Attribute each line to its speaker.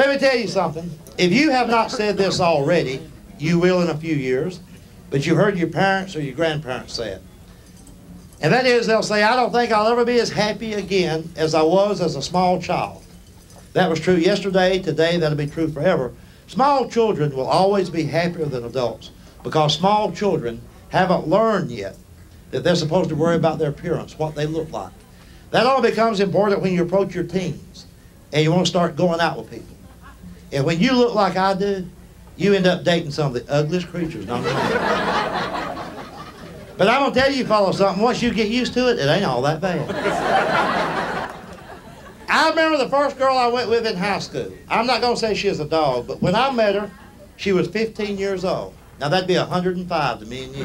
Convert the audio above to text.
Speaker 1: Let me tell you something. If you have not said this already, you will in a few years, but you heard your parents or your grandparents say it. And that is, they'll say, I don't think I'll ever be as happy again as I was as a small child. That was true yesterday, today, that'll be true forever. Small children will always be happier than adults because small children haven't learned yet that they're supposed to worry about their appearance, what they look like. That all becomes important when you approach your teens and you want to start going out with people. And when you look like I do, you end up dating some of the ugliest creatures. But I'm to tell you, fellow, something. Once you get used to it, it ain't all that bad. I remember the first girl I went with in high school. I'm not going to say she was a dog, but when I met her, she was 15 years old. Now that'd be 105 to me and you.